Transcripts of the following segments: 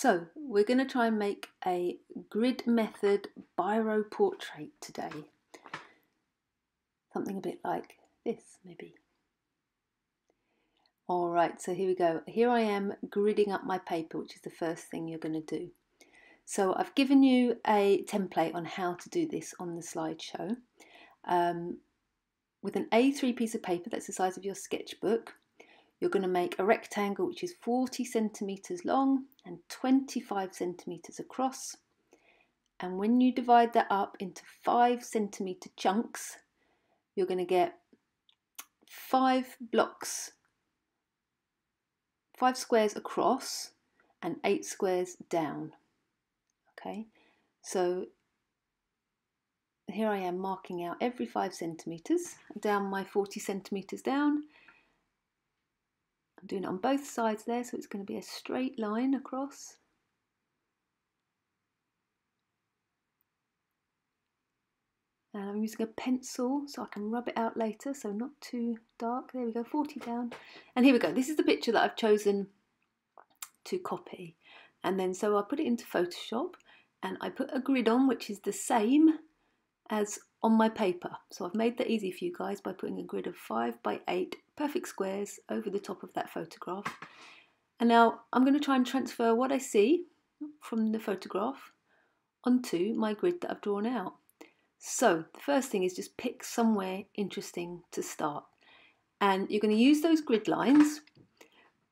So we're going to try and make a grid method biro portrait today. Something a bit like this maybe. Alright, so here we go. Here I am gridding up my paper, which is the first thing you're going to do. So I've given you a template on how to do this on the slideshow. Um, with an A3 piece of paper that's the size of your sketchbook, you're going to make a rectangle which is 40 centimetres long and 25 centimetres across. And when you divide that up into 5 centimetre chunks, you're going to get 5 blocks, 5 squares across and 8 squares down. Okay, so here I am marking out every 5 centimetres, down my 40 centimetres down, I'm doing it on both sides there, so it's going to be a straight line across. And I'm using a pencil so I can rub it out later, so not too dark. There we go, 40 down. And here we go. This is the picture that I've chosen to copy. And then so I put it into Photoshop and I put a grid on, which is the same as on my paper. So I've made that easy for you guys by putting a grid of 5 by 8 perfect squares over the top of that photograph. And now I'm going to try and transfer what I see from the photograph onto my grid that I've drawn out. So the first thing is just pick somewhere interesting to start. And you're going to use those grid lines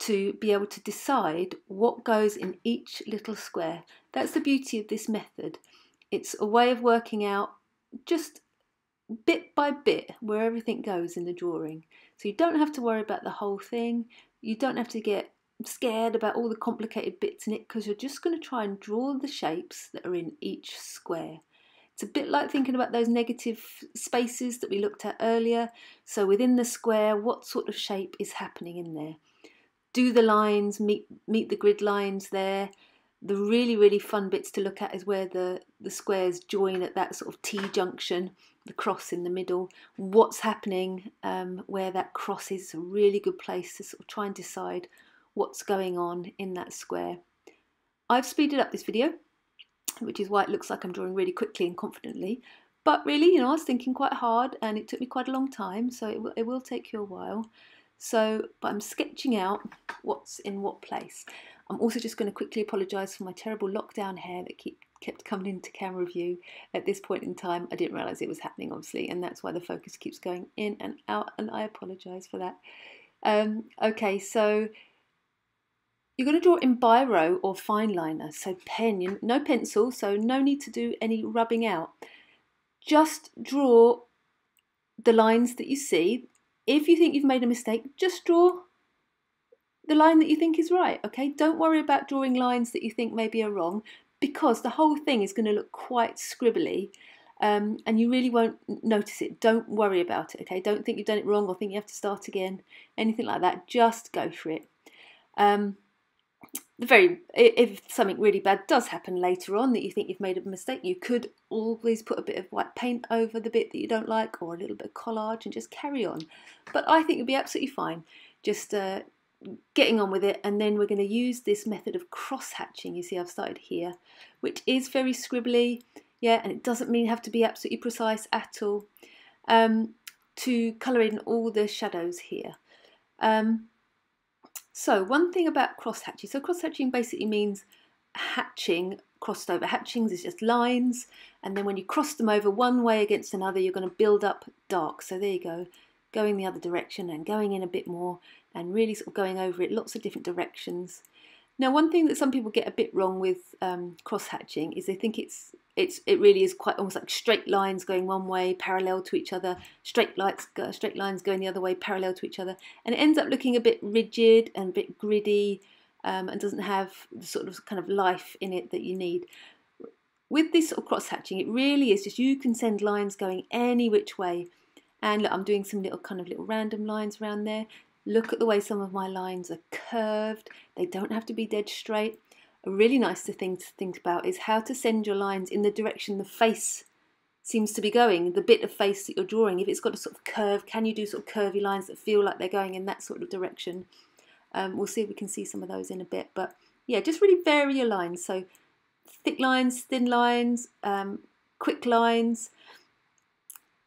to be able to decide what goes in each little square. That's the beauty of this method. It's a way of working out just bit by bit where everything goes in the drawing. So you don't have to worry about the whole thing. You don't have to get scared about all the complicated bits in it because you're just going to try and draw the shapes that are in each square. It's a bit like thinking about those negative spaces that we looked at earlier. So within the square, what sort of shape is happening in there? Do the lines meet, meet the grid lines there? the really really fun bits to look at is where the the squares join at that sort of T junction the cross in the middle. What's happening um, where that cross is a really good place to sort of try and decide what's going on in that square. I've speeded up this video which is why it looks like I'm drawing really quickly and confidently. But really you know I was thinking quite hard and it took me quite a long time so it, it will take you a while. So but I'm sketching out what's in what place. I'm also just going to quickly apologise for my terrible lockdown hair that keep, kept coming into camera view at this point in time. I didn't realise it was happening, obviously, and that's why the focus keeps going in and out, and I apologise for that. Um, okay, so you're going to draw in biro or fine liner, so pen, no pencil, so no need to do any rubbing out. Just draw the lines that you see. If you think you've made a mistake, just draw the line that you think is right, okay? Don't worry about drawing lines that you think maybe are wrong because the whole thing is going to look quite scribbly um, and you really won't notice it. Don't worry about it, okay? Don't think you've done it wrong or think you have to start again, anything like that. Just go for it. Um, the very if something really bad does happen later on that you think you've made a mistake, you could always put a bit of white paint over the bit that you don't like or a little bit of collage and just carry on. But I think you'll be absolutely fine. Just uh, getting on with it and then we're going to use this method of cross hatching you see I've started here which is very scribbly yeah and it doesn't mean have to be absolutely precise at all um, to colour in all the shadows here. Um, so one thing about cross hatching so cross hatching basically means hatching crossed over. Hatchings is just lines and then when you cross them over one way against another you're going to build up dark. So there you go going the other direction and going in a bit more and really sort of going over it lots of different directions. Now, one thing that some people get a bit wrong with um, cross hatching is they think it's it's it really is quite almost like straight lines going one way parallel to each other, straight lines straight lines going the other way parallel to each other, and it ends up looking a bit rigid and a bit gritty, um, and doesn't have the sort of kind of life in it that you need. With this sort of cross hatching, it really is just you can send lines going any which way. And look, I'm doing some little kind of little random lines around there. Look at the way some of my lines are curved. They don't have to be dead straight. A really nice thing to think about is how to send your lines in the direction the face seems to be going, the bit of face that you're drawing. If it's got a sort of curve, can you do sort of curvy lines that feel like they're going in that sort of direction? Um, we'll see if we can see some of those in a bit, but yeah, just really vary your lines. So thick lines, thin lines, um, quick lines,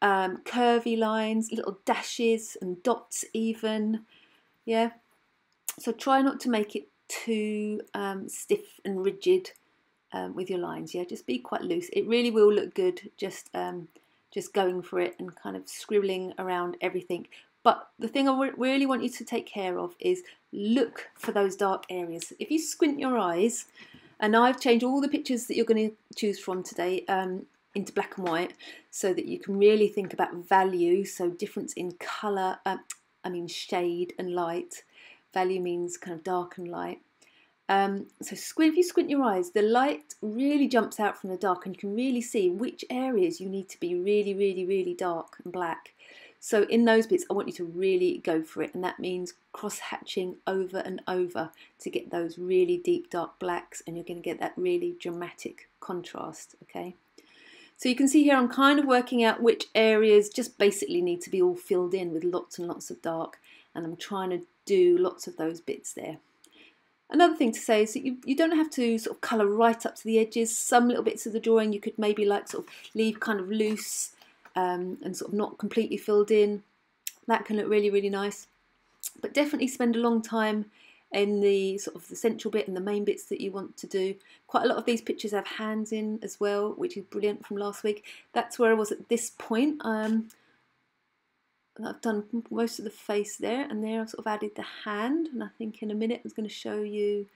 um, curvy lines, little dashes and dots even. Yeah. So try not to make it too um, stiff and rigid um, with your lines. Yeah, just be quite loose. It really will look good just um, just going for it and kind of scribbling around everything. But the thing I really want you to take care of is look for those dark areas. If you squint your eyes, and I've changed all the pictures that you're going to choose from today um, into black and white so that you can really think about value, so difference in colour, uh, I mean shade and light. Value means kind of dark and light. Um, so squint, if you squint your eyes, the light really jumps out from the dark and you can really see which areas you need to be really, really, really dark and black. So in those bits, I want you to really go for it. And that means cross hatching over and over to get those really deep dark blacks and you're going to get that really dramatic contrast, okay? So you can see here I'm kind of working out which areas just basically need to be all filled in with lots and lots of dark and I'm trying to do lots of those bits there. Another thing to say is that you, you don't have to sort of colour right up to the edges. Some little bits of the drawing you could maybe like sort of leave kind of loose um, and sort of not completely filled in. That can look really, really nice. But definitely spend a long time in the sort of the central bit and the main bits that you want to do. Quite a lot of these pictures have hands in as well, which is brilliant from last week. That's where I was at this point. Um, I've done most of the face there and there I've sort of added the hand and I think in a minute I'm going to show you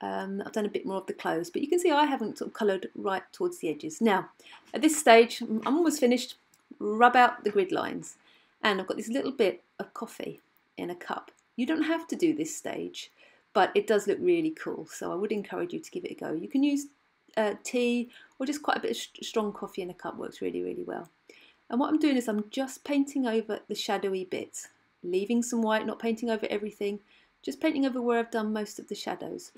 um, I've done a bit more of the clothes but you can see I haven't sort of coloured right towards the edges. Now at this stage I'm almost finished rub out the grid lines and I've got this little bit of coffee in a cup. You don't have to do this stage but it does look really cool so I would encourage you to give it a go. You can use uh, tea or just quite a bit of strong coffee in a cup works really really well. And what I'm doing is I'm just painting over the shadowy bits, leaving some white, not painting over everything, just painting over where I've done most of the shadows.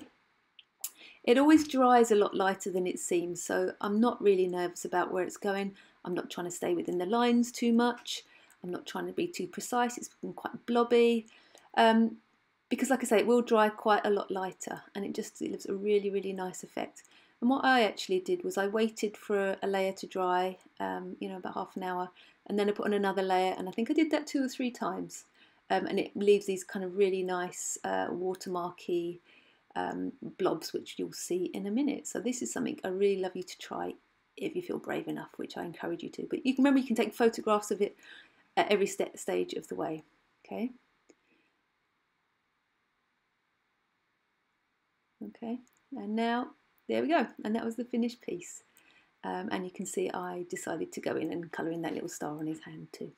It always dries a lot lighter than it seems, so I'm not really nervous about where it's going. I'm not trying to stay within the lines too much. I'm not trying to be too precise. It's been quite blobby. Um, because like I say, it will dry quite a lot lighter and it just it gives a really, really nice effect. And what I actually did was I waited for a layer to dry, um, you know, about half an hour, and then I put on another layer, and I think I did that two or three times. Um, and it leaves these kind of really nice uh, watermarky um, blobs, which you'll see in a minute. So this is something I really love you to try if you feel brave enough, which I encourage you to. But you can remember you can take photographs of it at every st stage of the way. Okay. Okay, and now there we go. And that was the finished piece. Um, and you can see I decided to go in and colour in that little star on his hand too.